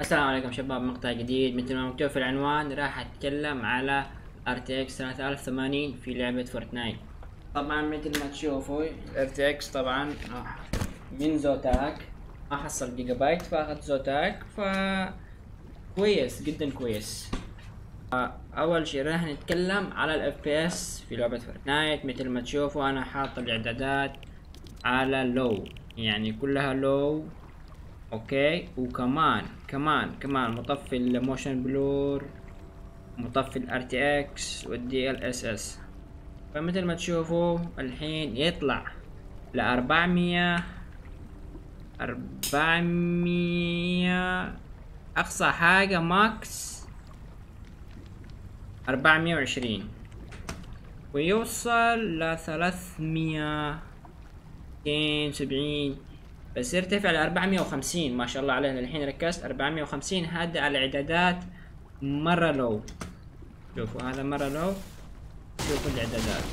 السلام عليكم شباب مقطع جديد مثل ما مكتوب في العنوان راح أتكلم على RTX 3080 في لعبة فورتنايت. طبعا مثل ما تشوفوا RTX طبعا من زوتاك ما حصل جيجا بايت فأخذ زوتاك ف كويس جدا كويس. أول شيء راح نتكلم على ال FPS في لعبة فورتنايت. مثل ما تشوفوا أنا حاط الإعدادات على low يعني كلها low أوكي وكمان كمان كمان مطفي ال motion blur مطفي ال RTX وال DLSS فمثل ما تشوفوا الحين يطلع ل 400 400 أقصى حاجة max 420 ويوصل ل 300 270 بس يرتفع ل 450 ما شاء الله عليه الحين ركزت 450 هذا على الإعدادات مرة low شوفوا هذا مرة low شوفوا الإعدادات.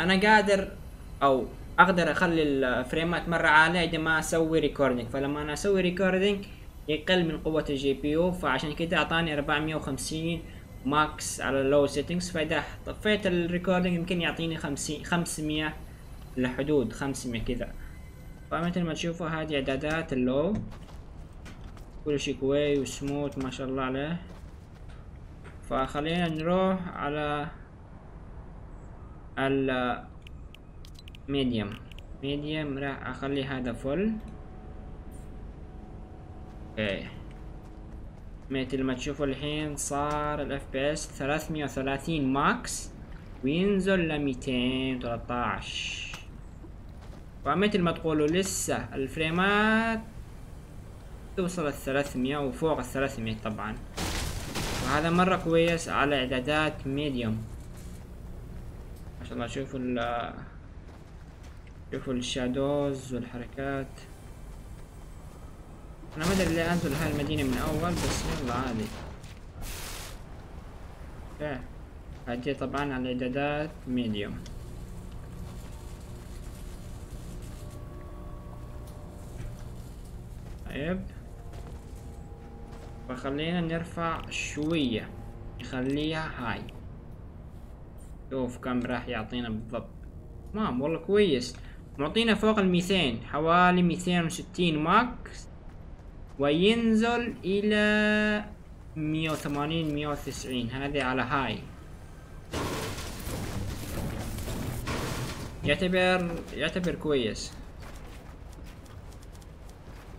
أنا قادر أو أقدر أخلي الفريمات مرة عالية إذا ما أسوي recording فلما أنا أسوي recording يقل من قوة ال GPU فعشان كده أعطاني 450 max على ال low settings فإذا طفيت ال recording يمكن يعطيني خمسين خمسمية لحدود خمسمية كذا. فمثل ما تشوفوا هذه إعدادات ال low. كل شي كويس وسموث ما شاء الله عليه. فخلينا نروح على ال medium medium راح أخلي هذا full okay مثل ما تشوفوا الحين صار ال FPS 330 max وينزل ل 213 فمثل ما تقولوا لسه الفريمات توصل ال 300 وفوق ال 300 طبعا. وهذا مرة كويس على إعدادات medium ما شاء الله شوفوا ال شوفوا ال shadows والحركات. أنا ما أدري ليه انزل هاي المدينة من أول بس يلا عادي. okay طبعا على إعدادات medium طيب. فخلينا نرفع شوية. نخليها هاي. شوف كم راح يعطينا بالضبط. تمام والله كويس. معطينا فوق الميتين حوالي ميتين وستين ماكس. وينزل إلى مية وثمانين مية وتسعين. هذه على هاي يعتبر يعتبر كويس.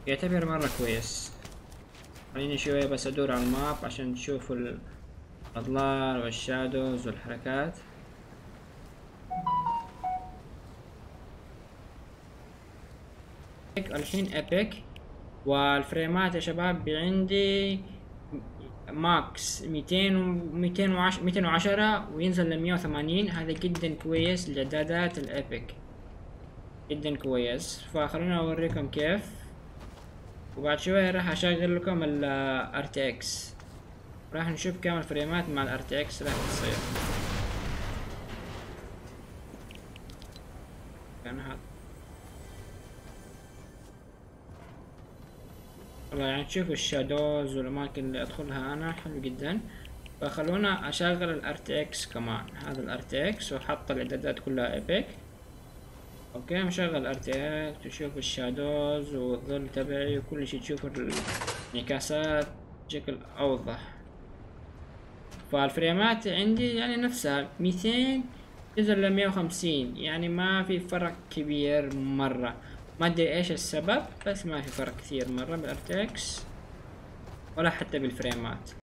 يعتبر مرة كويس. خليني شوية بس أدور على ال map عشان تشوفوا الأضلال وال shadows والحركات. الحين epic والفريمات يا شباب عندي max ميتين وميتين وعشرة ميتين وعشرة وينزل لمية وثمانين. هذا جدا كويس لإعدادات ال epic جدا كويس. فخلونا أوريكم كيف. وبعد شوية راح أشغل لكم ال RTX راح نشوف كم الفريمات مع ال RTX راح تصير. يعني تشوفوا الشادوز والاماكن اللي أدخلها أنا حلو جدا. فخلونا أشغل ال RTX كمان هذا ال RTX وحط الإعدادات كلها ايبك okay مشغل RTX تشوف ال shadows والظل تبعي وكل شي تشوف الانعكاسات بشكل أوضح. فالفريمات عندي يعني نفسها ميتين تنزل لمية وخمسين يعني ما في فرق كبير مرة. ما أدري إيش السبب بس ما في فرق كثير مرة بال RTX ولا حتى بالفريمات.